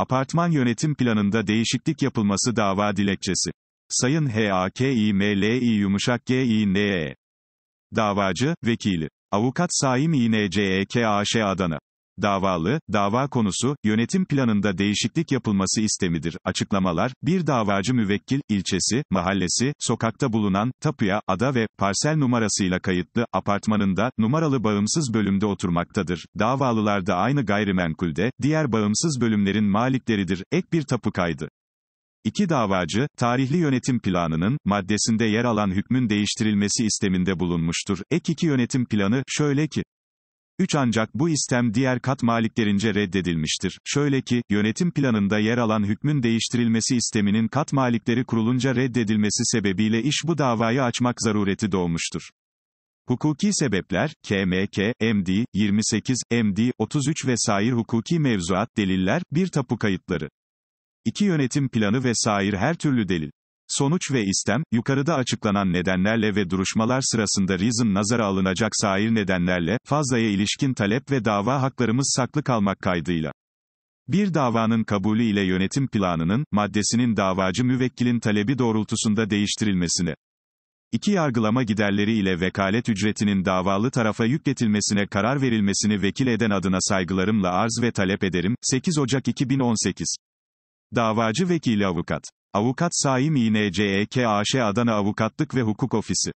Apartman yönetim planında değişiklik yapılması dava dilekçesi. Sayın H.A.K.İ.M.L.İ yumuşak G.İ.N.E. Davacı, vekili. Avukat Saim İ.N.C.E.K. A.Ş. Adana. Davalı, dava konusu, yönetim planında değişiklik yapılması istemidir. Açıklamalar, bir davacı müvekkil, ilçesi, mahallesi, sokakta bulunan, tapuya, ada ve parsel numarasıyla kayıtlı, apartmanında, numaralı bağımsız bölümde oturmaktadır. Davalılar da aynı gayrimenkulde, diğer bağımsız bölümlerin malikleridir. Ek bir tapu kaydı. İki davacı, tarihli yönetim planının, maddesinde yer alan hükmün değiştirilmesi isteminde bulunmuştur. Ek iki yönetim planı, şöyle ki, 3 ancak bu istem diğer kat maliklerince reddedilmiştir. Şöyle ki, yönetim planında yer alan hükmün değiştirilmesi isteminin kat malikleri kurulunca reddedilmesi sebebiyle iş bu davayı açmak zarureti doğmuştur. Hukuki sebepler, KMK, MD, 28, MD, 33 ve sair hukuki mevzuat deliller, bir tapu kayıtları. İki yönetim planı ve sair her türlü delil. Sonuç ve istem, yukarıda açıklanan nedenlerle ve duruşmalar sırasında reason nazara alınacak sair nedenlerle, fazlaya ilişkin talep ve dava haklarımız saklı kalmak kaydıyla. Bir davanın kabulü ile yönetim planının, maddesinin davacı müvekkilin talebi doğrultusunda değiştirilmesine. İki yargılama giderleri ile vekalet ücretinin davalı tarafa yükletilmesine karar verilmesini vekil eden adına saygılarımla arz ve talep ederim. 8 Ocak 2018 Davacı Vekili Avukat Avukat Saim İ.N.C.E.K. A.Ş. Adana Avukatlık ve Hukuk Ofisi